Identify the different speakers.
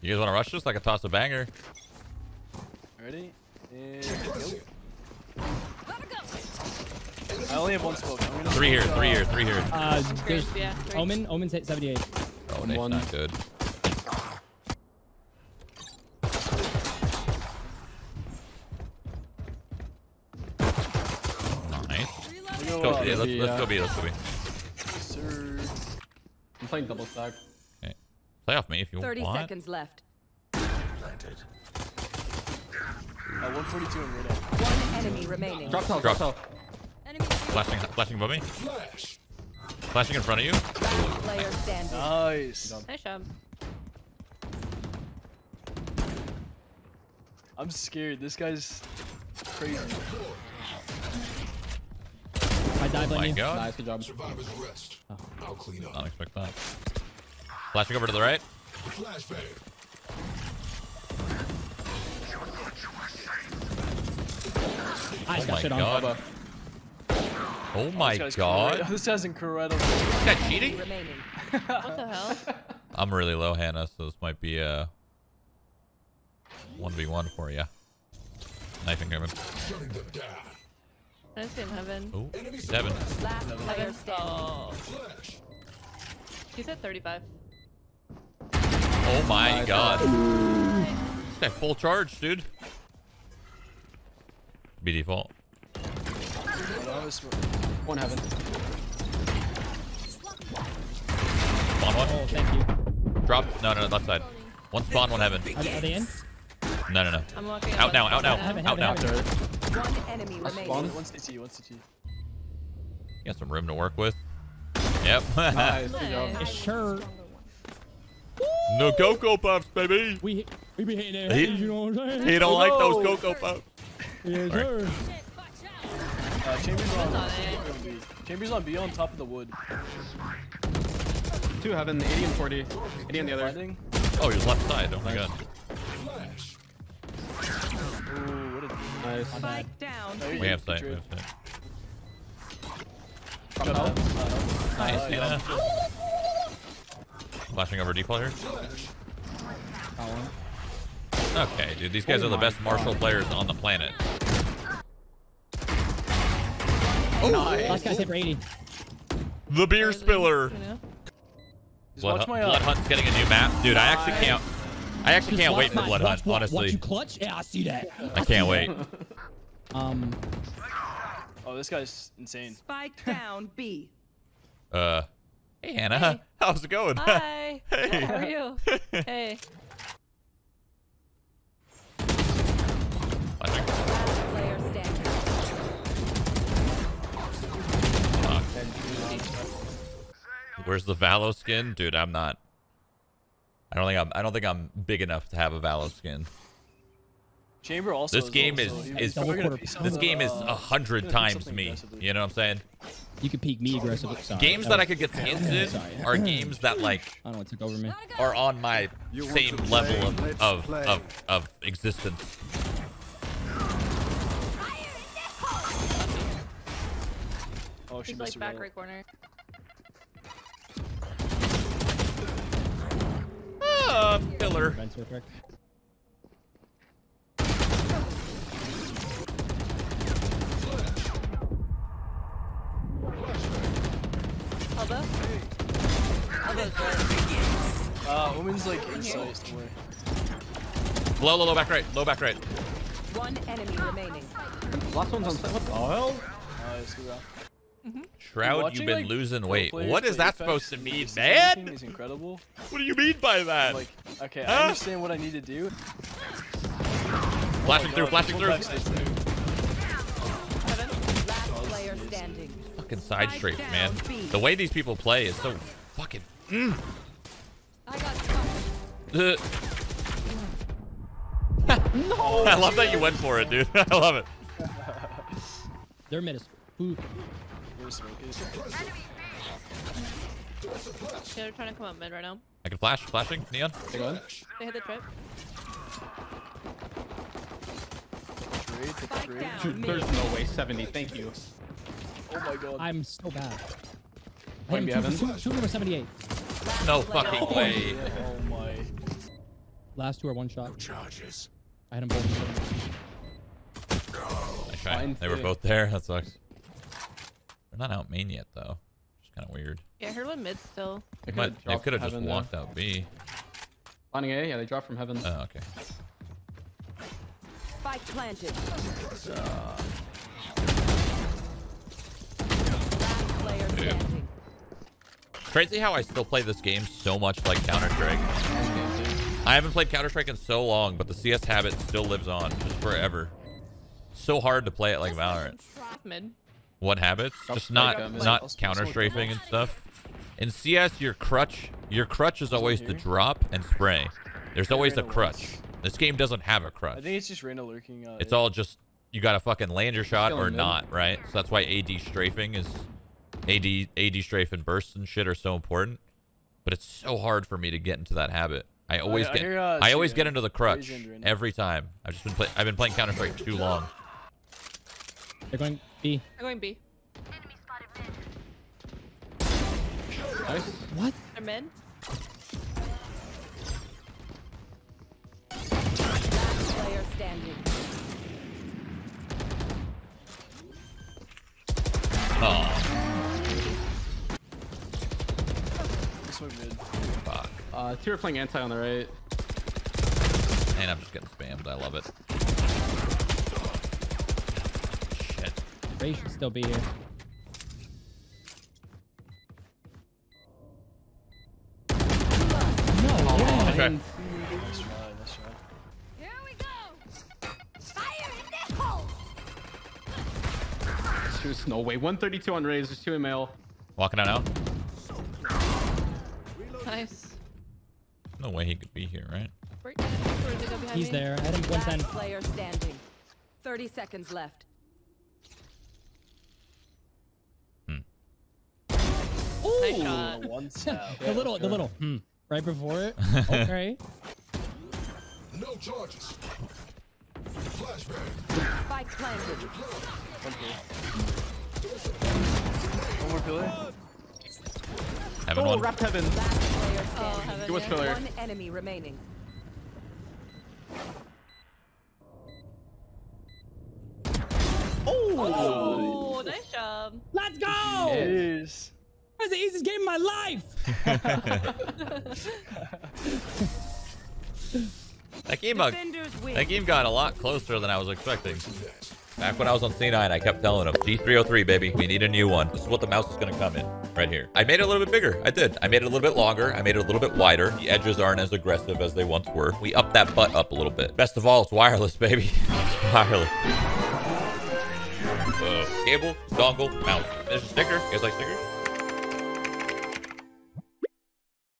Speaker 1: You guys want to rush this? I can toss a banger.
Speaker 2: Ready? And go. I only have one smoke. I'm gonna
Speaker 1: Three here,
Speaker 2: smoke,
Speaker 1: three
Speaker 2: uh,
Speaker 1: here, three here.
Speaker 3: Uh, there's
Speaker 4: Yeah, three.
Speaker 3: Omen. Omen's at 78.
Speaker 1: Oh, Nate's
Speaker 5: one.
Speaker 1: not good. Nice.
Speaker 2: we go,
Speaker 1: Go,
Speaker 2: uh,
Speaker 1: yeah, let's,
Speaker 5: B,
Speaker 1: let's
Speaker 5: uh,
Speaker 1: go B, let's go B.
Speaker 2: sir.
Speaker 5: I'm playing double stack.
Speaker 1: Okay. Play off me if you
Speaker 6: 30
Speaker 1: want.
Speaker 6: seconds left.
Speaker 2: Uh, 142 in radar.
Speaker 6: One enemy remaining.
Speaker 5: Drop top,
Speaker 1: Drop.
Speaker 5: drop.
Speaker 1: Flashing, flashing above me. Flash. Flashing in front of you.
Speaker 6: Player standing.
Speaker 2: Nice.
Speaker 4: Nice job.
Speaker 2: I'm scared. This guy's crazy.
Speaker 3: I dive
Speaker 1: Oh
Speaker 3: on
Speaker 1: my
Speaker 3: you.
Speaker 1: god.
Speaker 5: Nice, good job.
Speaker 7: Survivors rest. I'll clean up.
Speaker 1: Not expect that. Flashing over to the right.
Speaker 7: Flashbang.
Speaker 1: Oh my
Speaker 3: shit on.
Speaker 1: god. Oh, oh my
Speaker 2: This guy's
Speaker 1: god.
Speaker 2: incredible. This guy's incredible.
Speaker 1: This guy cheating?
Speaker 4: What the hell?
Speaker 1: I'm really low, Hannah, so this might be uh, a 1v1 for you. Knifing Herman.
Speaker 7: Shutting them down.
Speaker 4: I heaven.
Speaker 1: Oh, he's Evan.
Speaker 6: Last player
Speaker 4: Heaven.
Speaker 6: standing.
Speaker 4: Oh.
Speaker 7: Flash.
Speaker 4: He's at 35.
Speaker 1: Oh my god. This guy full charge, dude. Be default.
Speaker 2: I don't have a smoke.
Speaker 5: One heaven.
Speaker 1: Spawn one.
Speaker 3: Oh, thank you.
Speaker 1: Drop. No, no, no, left side. One spawn, one heaven.
Speaker 3: Are, are they in?
Speaker 1: No, no, no.
Speaker 4: I'm walking
Speaker 1: Out now, out now,
Speaker 3: Heaven,
Speaker 1: out now.
Speaker 3: heaven,
Speaker 6: One enemy remaining.
Speaker 5: spawn.
Speaker 2: One CT, one CT.
Speaker 1: got some room to work with. Yep.
Speaker 5: Nice, good job.
Speaker 3: Yes, sure.
Speaker 1: No Cocoa Puffs, baby.
Speaker 3: We we be hitting it.
Speaker 1: He-
Speaker 3: you know what I'm saying?
Speaker 1: He don't like those
Speaker 2: no.
Speaker 1: Cocoa Puffs.
Speaker 3: Yes,
Speaker 1: Sorry.
Speaker 3: sir.
Speaker 2: Uh, Chambers on,
Speaker 4: on
Speaker 2: B. Chambers on B on top of the wood.
Speaker 5: Two heaven, 80 and 40. 80 on the other.
Speaker 2: Blinding.
Speaker 1: Oh, he's left side. Oh my god.
Speaker 7: Flash.
Speaker 2: Ooh, what a
Speaker 5: Nice.
Speaker 6: Spike down.
Speaker 2: No,
Speaker 1: We have
Speaker 2: Good
Speaker 1: sight. We have sight.
Speaker 2: Shut up.
Speaker 1: Nice,
Speaker 2: Uh,
Speaker 1: Hannah. Flashing over D here.
Speaker 5: Got one.
Speaker 1: Okay, dude. These guys
Speaker 5: Oh
Speaker 1: are the best martial
Speaker 5: God.
Speaker 1: players on the planet.
Speaker 3: Oh, last guy's hit for 80.
Speaker 1: The beer spiller.
Speaker 4: You
Speaker 1: Blood,
Speaker 2: watch my,
Speaker 1: Blood
Speaker 2: uh,
Speaker 1: Hunt's getting a new map. Dude, I actually can't. I actually can't wait for Bloodhunt,
Speaker 3: watch, Watch
Speaker 1: honestly.
Speaker 3: you clutch? Yeah, I see that.
Speaker 1: I can't wait.
Speaker 3: Um,
Speaker 2: Oh, this guy's insane.
Speaker 6: Spike down. B.
Speaker 1: Uh, hey, Hannah. How's it going?
Speaker 4: Hi.
Speaker 1: Hey.
Speaker 4: How are you? Hey.
Speaker 1: Flashing.
Speaker 6: Last player standing.
Speaker 1: Fuck. Where's the Valo skin? Dude, I'm not. I don't think I'm. I don't think I'm big enough to have a Valo skin.
Speaker 2: Chamber also.
Speaker 1: This
Speaker 2: as
Speaker 1: game
Speaker 2: well,
Speaker 1: is
Speaker 2: so he-
Speaker 1: is
Speaker 2: he's probably gonna
Speaker 3: quarter-
Speaker 2: piece on
Speaker 1: this game is a hundred
Speaker 2: he's gonna do
Speaker 1: times me.
Speaker 2: aggressively.
Speaker 1: You know what I'm saying?
Speaker 3: You could peek me aggressively. Sorry.
Speaker 1: Games that I could get skins in
Speaker 3: Sorry.
Speaker 1: are games that like
Speaker 3: I don't know what took over me.
Speaker 1: are on my
Speaker 8: want
Speaker 1: same level of of, of of existence.
Speaker 2: Oh, she's
Speaker 4: like back right corner.
Speaker 1: Ah, killer.
Speaker 3: Vents
Speaker 4: Elbow. Elbow's good.
Speaker 2: Uh, woman's like inside somewhere.
Speaker 1: Low, low, low, back right. Low, back right.
Speaker 6: One enemy remaining.
Speaker 5: Last one's on site. What the hell?
Speaker 2: Nice, good round.
Speaker 1: Shroud,
Speaker 2: Watching,
Speaker 1: you've been
Speaker 2: like,
Speaker 1: losing weight. What is that supposed to mean,
Speaker 2: just everything
Speaker 1: man?
Speaker 2: Is incredible.
Speaker 1: What do you mean by that?
Speaker 2: Like, okay,
Speaker 1: Huh?
Speaker 2: I understand what I need to do.
Speaker 1: flashing
Speaker 2: Oh
Speaker 1: through, flashing through.
Speaker 2: backstage through.
Speaker 6: Last player standing.
Speaker 1: Fucking side
Speaker 6: Spike
Speaker 1: strafes,
Speaker 6: down,
Speaker 1: man. The way these people play is so fucking. Mm.
Speaker 6: I got stuck.
Speaker 1: Uh. I love that you went for it, dude. I love it.
Speaker 3: Their mid is. Ooh.
Speaker 2: Where's smoke is?
Speaker 4: They're trying to come up mid right now.
Speaker 1: I can flash, flashing, neon.
Speaker 5: Take one.
Speaker 4: They hit the trip.
Speaker 2: Trade, take
Speaker 6: Spike
Speaker 2: trade.
Speaker 6: down.
Speaker 5: There's no way. 70. Thank you.
Speaker 2: Oh my god.
Speaker 3: I'm so bad. I
Speaker 5: Might
Speaker 3: am
Speaker 5: be
Speaker 3: two,
Speaker 5: heaven.
Speaker 3: two, two number 78.
Speaker 1: No fucking
Speaker 6: standing.
Speaker 1: way.
Speaker 2: Oh my.
Speaker 3: Last two are one shot.
Speaker 7: No charges.
Speaker 3: I had them both.
Speaker 1: Nice try.
Speaker 5: Fine,
Speaker 1: They were both there. That sucks. They're not out main yet though. Which is kind of weird.
Speaker 4: Yeah, I heard one mid still.
Speaker 5: They
Speaker 1: They, might, they
Speaker 5: dropped
Speaker 1: could have
Speaker 5: from
Speaker 1: just
Speaker 5: heaven, though.
Speaker 1: walked out B.
Speaker 5: Planning A, yeah, they dropped from heaven.
Speaker 1: Oh, okay.
Speaker 6: Spike planted. Last player standing.
Speaker 1: Crazy how I still play this game so much like Counter Strike. I haven't played Counter Strike in so long, but the CS habit still lives on just forever. So hard to play it like Valorant.
Speaker 4: Mid.
Speaker 1: What habits? Just not not counter-strafing and stuff. In CS, your crutch your crutch is always the drop and spray. There's always a crutch. This game doesn't have a crutch.
Speaker 2: I think it's just random lurking. Uh,
Speaker 1: It's all just you gotta fucking land your shot or not, right? So that's why AD strafing is AD AD strafe and bursts and shit are so important. But it's so hard for me to get into that habit. I always
Speaker 2: I
Speaker 1: get
Speaker 2: hear, uh,
Speaker 1: I always get into the crutch every time. I've just been play, I've been playing Counter Strike too long.
Speaker 3: They're going B.
Speaker 4: I'm going B.
Speaker 5: Nice.
Speaker 3: What?
Speaker 4: They're mid.
Speaker 6: Last player standing.
Speaker 2: Smoke mid.
Speaker 1: fuck.
Speaker 5: Uh, two are playing anti on the right.
Speaker 1: And I'm just getting spammed. I love it. Shit.
Speaker 3: Ray should still be here. No, yeah.
Speaker 1: Nice try.
Speaker 2: Nice try. Nice try.
Speaker 6: Here we go. Fire in the hole.
Speaker 5: There's no way. 132 on Raze. There's two in mail.
Speaker 1: Walking out now.
Speaker 4: Nice.
Speaker 1: No way he could be here, right?
Speaker 4: Where, where did they go behind
Speaker 3: He's there. I had him
Speaker 6: Last
Speaker 3: 110.
Speaker 6: player standing. 30 seconds left.
Speaker 4: Nice shot.
Speaker 2: Uh, one tap.
Speaker 3: The little, the little, hmm. Right before it. Okay.
Speaker 7: No charges. Flashbang.
Speaker 6: Spike planted.
Speaker 2: One more pillar.
Speaker 1: Having
Speaker 5: Oh,
Speaker 1: one.
Speaker 5: wrapped heaven.
Speaker 6: Last player
Speaker 4: Oh,
Speaker 6: standing.
Speaker 4: heaven.
Speaker 5: He was pillar.
Speaker 6: One enemy remaining.
Speaker 4: Oh! oh, nice job.
Speaker 3: Let's go!
Speaker 2: Jeez.
Speaker 3: That's the easiest game of my life.
Speaker 1: That game,
Speaker 6: Defenders win.
Speaker 1: that game got a lot closer than I was expecting. Back when I was on C9, I kept telling him, G303, baby, we need a new one. This is what the mouse is going to come in, right here. I made it a little bit bigger. I did. I made it a little bit longer. I made it a little bit wider. The edges aren't as aggressive as they once were. We upped that butt up a little bit. Best of all, it's wireless, baby. It's wireless. Uh, cable, dongle, mouse. There's a sticker. You guys like stickers?